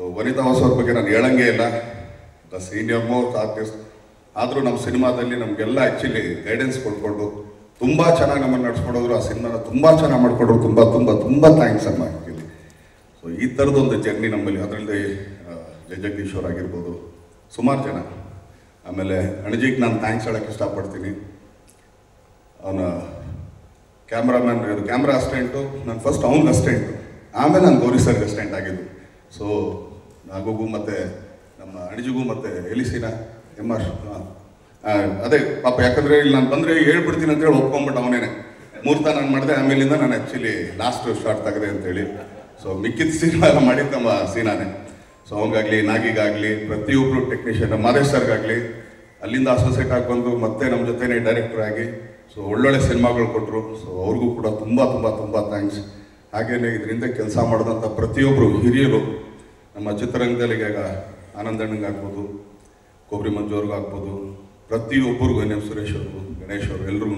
So ವನಿತಾ ಹೊಸ ಬಗ್ಗೆ ನಾನು ಹೇಳಂಗೇ ಇಲ್ಲ. ದ ಸೀನಿಯರ್ ಮೋಸ್ಟ್ ಆರ್ಟಿಸ್ಟ್ ಆದರೂ ನಮ್ಮ ಸಿನಿಮಾದಲ್ಲಿ ನಮಗೆಲ್ಲ ಆ್ಯಕ್ಚುಲಿ ಗೈಡೆನ್ಸ್ ಕೊಟ್ಕೊಂಡು ತುಂಬ ಚೆನ್ನಾಗಿ ನಮ್ಮನ್ನು ನಡ್ಸ್ಕೊಂಡೋದ್ರು. ಆ ಸಿನಿಮಾನ ತುಂಬ ಚೆನ್ನಾಗಿ ಮಾಡಿಕೊಂಡ್ರು. ತುಂಬ ತುಂಬ ತುಂಬ ಥ್ಯಾಂಕ್ಸ್ ಅಮ್ಮ ಆ್ಯಕ್ಚುಲಿ ಸೊ ಈ ಥರದೊಂದು ಜರ್ನಿ ನಮ್ಮಲ್ಲಿ ಅದರಲ್ಲಿ ಜಯ ಜಗದೀಶ್ ಆಗಿರ್ಬೋದು, ಸುಮಾರು ಜನ. ಆಮೇಲೆ ಅಣಜಿಗೆ ನಾನು ಥ್ಯಾಂಕ್ಸ್ ಹೇಳೋಕ್ಕೆ ಇಷ್ಟಪಡ್ತೀನಿ. ಅವನ ಕ್ಯಾಮ್ರಾಮ್ಯಾನ್ ಇದು ಕ್ಯಾಮ್ರಾ ಅಸ್ಟೆಂಟು ನಾನು ಫಸ್ಟ್ ಅವ್ನಿಗೆ ಅಸ್ಟೆಂಟು ಆಮೇಲೆ ನಾನು ಗೌರಿ ಸರ್ಗೆ ಅಸ್ಟೆಂಟ್ ಆಗಿದ್ದು. ಸೊ ನಾಗುಗೂ ಮತ್ತು ನಮ್ಮ ಅಣಿಜಿಗೂ ಮತ್ತು ಎಲಿಸಿನ ಎಂ ಆರ್ ಅದೇ, ಪಾಪ ಯಾಕಂದರೆ ಇಲ್ಲಿ ನಾನು ಬಂದರೆ ಹೇಳ್ಬಿಡ್ತೀನಿ ಅಂತೇಳಿ ಒಪ್ಕೊಂಬಿಟ್ಟು ಅವನೇನೆ. ಮೂರ್ತ ನಾನು ಮಾಡಿದೆ, ಆಮೇಲಿಂದ ನಾನು ಆ್ಯಕ್ಚುಲಿ ಲಾಸ್ಟ್ ಶಾರ್ಟ್ ತೆಗೆದೆ ಅಂತೇಳಿ ಸೊ ಮಿಕ್ಕಿದ ಸಿನಿಮಾ ಎಲ್ಲ ಮಾಡಿದ್ದು ನಮ್ಮ ಸೀನಾನೇ. ಸೊ ಅವಂಗಾಗಲಿ, ನಾಗಿಗಾಗಲಿ ಪ್ರತಿಯೊಬ್ಬರು ಟೆಕ್ನಿಷಿಯನ್ ಮಾದೇಶ್ ಸರ್ಗಾಗಲಿ ಅಲ್ಲಿಂದ ಅಸೋಸಿಯೇಟ್ ಆಗಿ ಬಂದು ಮತ್ತೆ ನಮ್ಮ ಜೊತೆನೇ ಡೈರೆಕ್ಟರ್ ಆಗಿ ಸೊ ಒಳ್ಳೊಳ್ಳೆ ಸಿನಿಮಾಗಳು ಕೊಟ್ಟರು ಸೊ ಅವ್ರಿಗೂ ಕೂಡ ತುಂಬ ತುಂಬ ತುಂಬ ಥ್ಯಾಂಕ್ಸ್ ಹಾಗೇನೆ ಇದರಿಂದ ಕೆಲಸ ಮಾಡಿದಂಥ ಪ್ರತಿಯೊಬ್ಬರು ಹಿರಿಯರು ನಮ್ಮ ಚಿತ್ರರಂಗದಲ್ಲಿ ಈಗ ಆನಂದಣ್ಣಂಗೆ ಆಗ್ಬೋದು ಕೊಬ್ಬರಿ ಮಂಜು ಅವ್ರಿಗೂ ಆಗ್ಬೋದು, ಪ್ರತಿಯೊಬ್ಬರಿಗೂ ಎನ್ ಎಂ ಸುರೇಶ್ ಅವರು ಗಣೇಶ್ ಅವರು ಎಲ್ರಿಗೂ